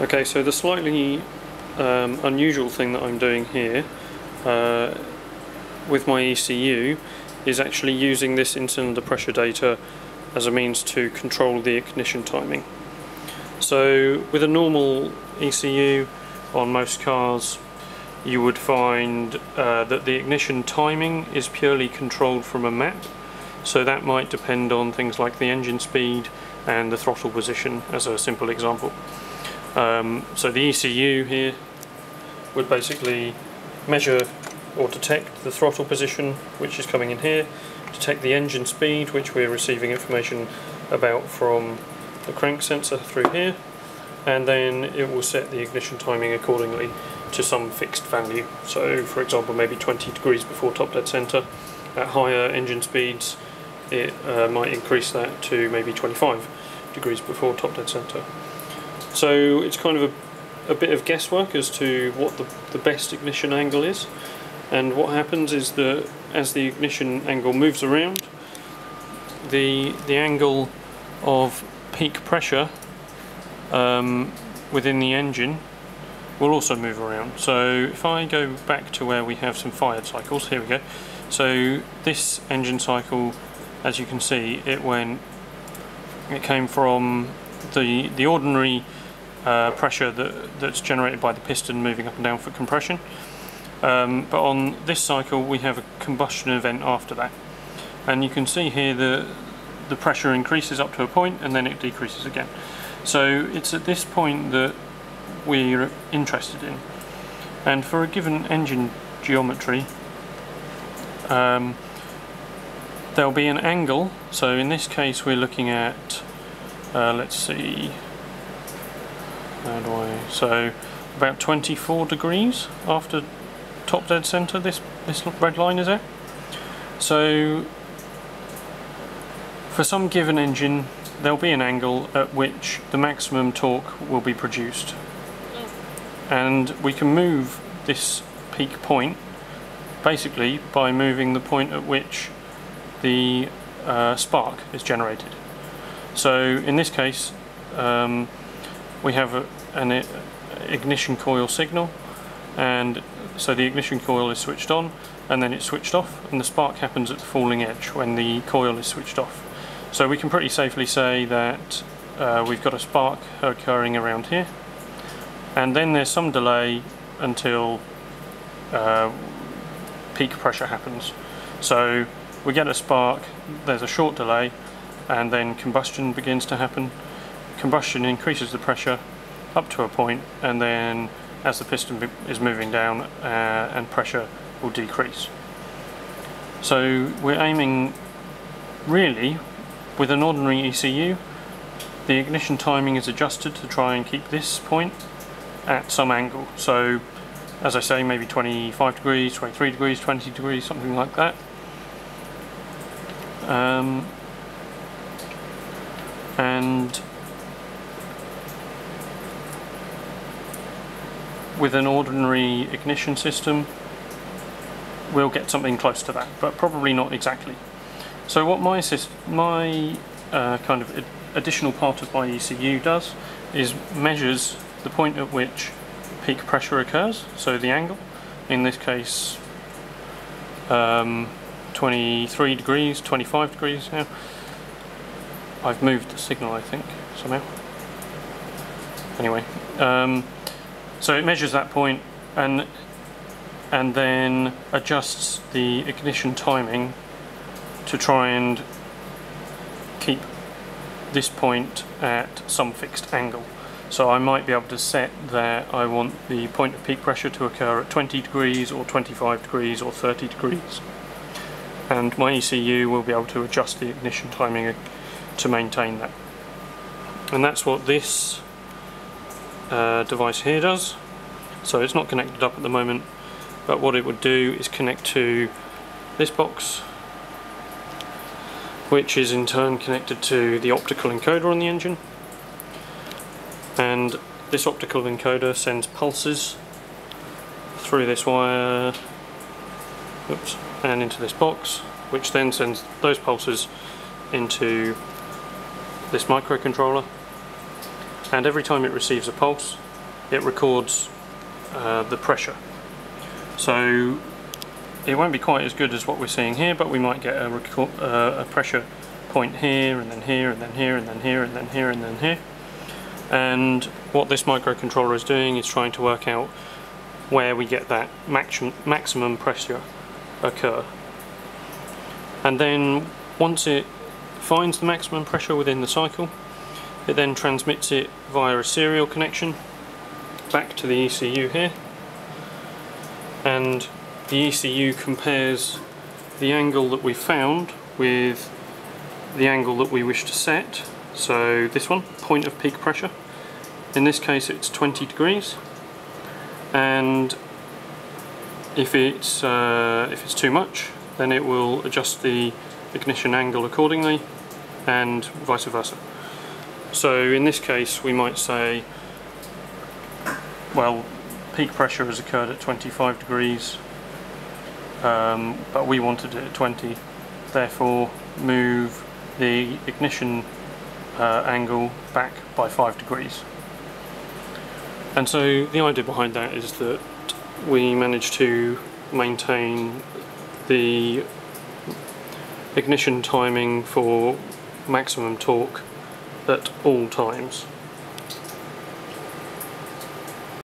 Okay, so the slightly um, unusual thing that I'm doing here uh, with my ECU is actually using this in-cylinder pressure data as a means to control the ignition timing. So with a normal ECU on most cars you would find uh, that the ignition timing is purely controlled from a map so that might depend on things like the engine speed and the throttle position as a simple example. Um, so the ECU here would basically measure or detect the throttle position which is coming in here, detect the engine speed which we're receiving information about from the crank sensor through here and then it will set the ignition timing accordingly to some fixed value. So for example maybe 20 degrees before top dead center. At higher engine speeds it uh, might increase that to maybe 25 degrees before top dead center. So it's kind of a, a bit of guesswork as to what the, the best ignition angle is. And what happens is that as the ignition angle moves around, the, the angle of peak pressure um, within the engine will also move around. So if I go back to where we have some fired cycles, here we go. So this engine cycle, as you can see, it went, it came from the the ordinary uh, pressure that, that's generated by the piston moving up and down for compression. Um, but on this cycle we have a combustion event after that. And you can see here the, the pressure increases up to a point and then it decreases again. So it's at this point that we're interested in. And for a given engine geometry, um, there'll be an angle. So in this case we're looking at, uh, let's see, so about 24 degrees after top dead center this, this red line is at. So for some given engine there'll be an angle at which the maximum torque will be produced and we can move this peak point basically by moving the point at which the uh, spark is generated. So in this case um, we have a, an ignition coil signal and so the ignition coil is switched on and then it's switched off and the spark happens at the falling edge when the coil is switched off. So we can pretty safely say that uh, we've got a spark occurring around here and then there's some delay until uh, peak pressure happens. So we get a spark, there's a short delay and then combustion begins to happen combustion increases the pressure up to a point and then as the piston is moving down uh, and pressure will decrease. So we're aiming really with an ordinary ECU the ignition timing is adjusted to try and keep this point at some angle so as I say maybe 25 degrees, 23 degrees, 20 degrees something like that um, and with an ordinary ignition system we'll get something close to that but probably not exactly. So what my my uh, kind of additional part of my ECU does is measures the point at which peak pressure occurs so the angle. In this case um, 23 degrees 25 degrees now I've moved the signal I think somehow. Anyway um, so it measures that point and and then adjusts the ignition timing to try and keep this point at some fixed angle. So I might be able to set that I want the point of peak pressure to occur at 20 degrees or 25 degrees or 30 degrees. And my ECU will be able to adjust the ignition timing to maintain that. And that's what this uh, device here does. So it's not connected up at the moment, but what it would do is connect to this box, which is in turn connected to the optical encoder on the engine. And this optical encoder sends pulses through this wire oops, and into this box, which then sends those pulses into this microcontroller and every time it receives a pulse it records uh, the pressure. So it won't be quite as good as what we're seeing here, but we might get a, uh, a pressure point here, and then here, and then here, and then here, and then here, and then here. And what this microcontroller is doing is trying to work out where we get that maximum, maximum pressure occur. And then once it finds the maximum pressure within the cycle, it then transmits it via a serial connection back to the ECU here. And the ECU compares the angle that we found with the angle that we wish to set. So this one, point of peak pressure. In this case it's 20 degrees and if it's uh, if it's too much then it will adjust the ignition angle accordingly and vice versa. So in this case we might say well peak pressure has occurred at 25 degrees um, but we wanted it at 20 therefore move the ignition uh, angle back by 5 degrees. And so the idea behind that is that we manage to maintain the ignition timing for maximum torque at all times.